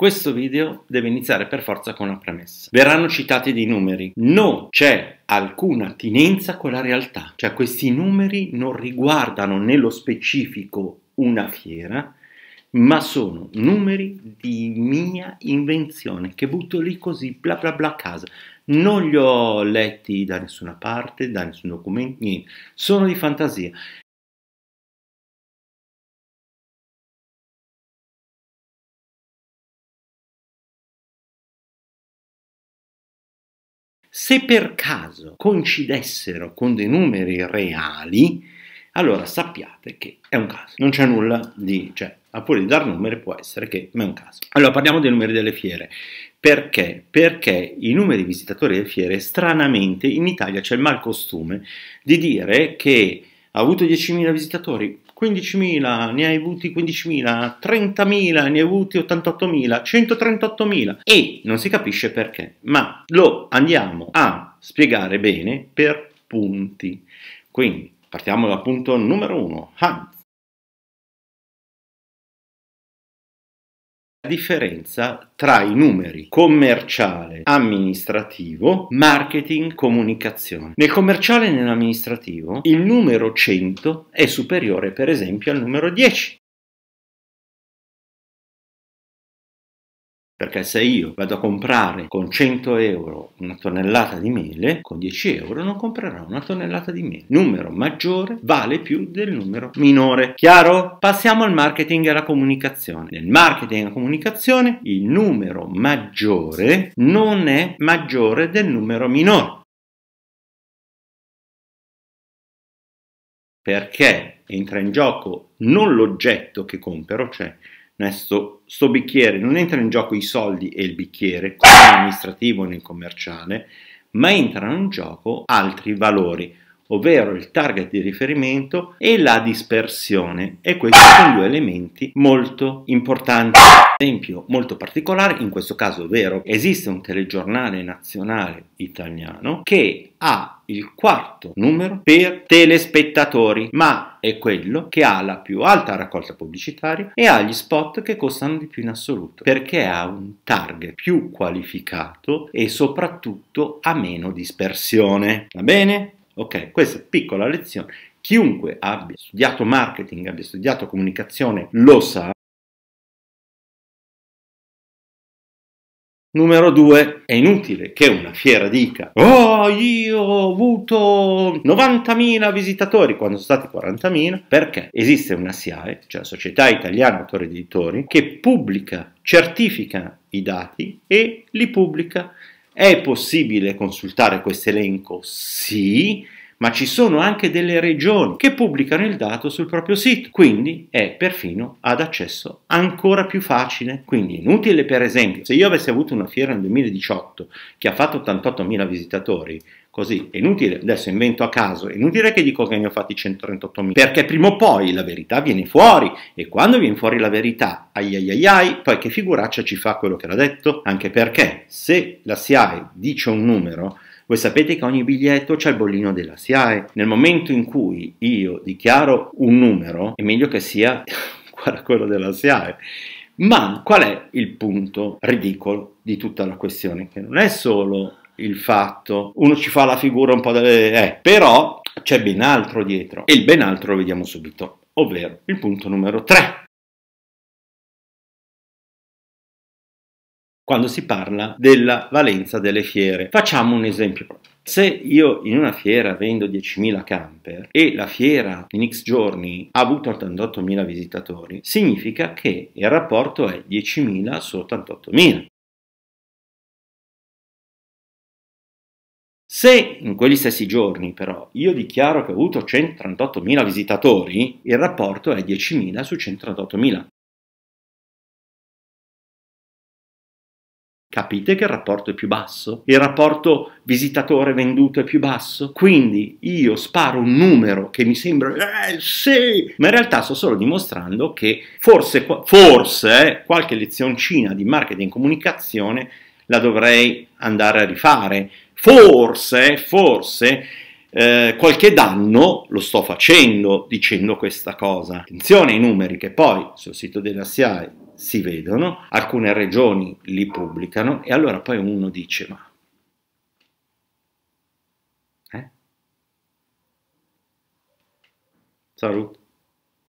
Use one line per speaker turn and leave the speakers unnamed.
Questo video deve iniziare per forza con una premessa. Verranno citati dei numeri. Non c'è alcuna attinenza con la realtà. Cioè questi numeri non riguardano nello specifico una fiera, ma sono numeri di mia invenzione che butto lì così bla bla bla a casa. Non li ho letti da nessuna parte, da nessun documento, niente. Sono di fantasia. Se per caso coincidessero con dei numeri reali, allora sappiate che è un caso. Non c'è nulla di... cioè, a fuori di dar numeri può essere che, ma è un caso. Allora parliamo dei numeri delle fiere. Perché? Perché i numeri visitatori delle fiere, stranamente, in Italia c'è il malcostume di dire che ha avuto 10.000 visitatori, 15.000, ne hai avuti 15.000, 30.000, ne hai avuti 88.000, 138.000 e non si capisce perché, ma lo andiamo a spiegare bene per punti. Quindi partiamo dal punto numero 1, Hans. Differenza tra i numeri commerciale, amministrativo, marketing, comunicazione. Nel commerciale e nell'amministrativo il numero 100 è superiore per esempio al numero 10. Perché se io vado a comprare con 100 euro una tonnellata di mele, con 10 euro non comprerò una tonnellata di mele. Numero maggiore vale più del numero minore. Chiaro? Passiamo al marketing e alla comunicazione. Nel marketing e alla comunicazione il numero maggiore non è maggiore del numero minore. Perché entra in gioco non l'oggetto che compro, cioè Sto, sto bicchiere non entra in gioco i soldi e il bicchiere, come nell'amministrativo e nel commerciale, ma entrano in gioco altri valori, ovvero il target di riferimento e la dispersione. E questi sono due elementi molto importanti. Esempio molto particolare, in questo caso vero, esiste un telegiornale nazionale italiano che ha il quarto numero per telespettatori, ma è quello che ha la più alta raccolta pubblicitaria e ha gli spot che costano di più in assoluto, perché ha un target più qualificato e soprattutto ha meno dispersione. Va bene? Ok, questa piccola lezione. Chiunque abbia studiato marketing, abbia studiato comunicazione, lo sa. Numero due, è inutile che una fiera dica Oh, io ho avuto 90.000 visitatori quando sono stati 40.000 perché esiste una SIAE, cioè Società Italiana Autori Editori, che pubblica, certifica i dati e li pubblica. È possibile consultare questo elenco? Sì, ma ci sono anche delle regioni che pubblicano il dato sul proprio sito, quindi è perfino ad accesso ancora più facile. Quindi inutile, per esempio, se io avessi avuto una fiera nel 2018 che ha fatto 88.000 visitatori, così è inutile, adesso invento a caso, è inutile che dico che ne ho fatti 138.000, perché prima o poi la verità viene fuori e quando viene fuori la verità, ai ai ai ai, poi che figuraccia ci fa quello che l'ha detto? Anche perché se la SIAE dice un numero, voi sapete che ogni biglietto c'è il bollino della SIAE. Nel momento in cui io dichiaro un numero, è meglio che sia quello della SIAE. Ma qual è il punto ridicolo di tutta la questione? Che non è solo il fatto, uno ci fa la figura un po' delle... Eh, però c'è ben altro dietro e il ben altro lo vediamo subito, ovvero il punto numero 3. quando si parla della valenza delle fiere. Facciamo un esempio. Se io in una fiera vendo 10.000 camper e la fiera in X giorni ha avuto 88.000 visitatori, significa che il rapporto è 10.000 su 88.000. Se in quegli stessi giorni però io dichiaro che ho avuto 138.000 visitatori, il rapporto è 10.000 su 138.000. Capite che il rapporto è più basso? Il rapporto visitatore venduto è più basso? Quindi io sparo un numero che mi sembra, eh sì, ma in realtà sto solo dimostrando che forse, forse qualche lezioncina di marketing e comunicazione la dovrei andare a rifare forse, forse eh, qualche danno lo sto facendo dicendo questa cosa. Attenzione ai numeri che poi sul sito della SIAE si vedono, alcune regioni li pubblicano e allora poi uno dice ma eh? Salute.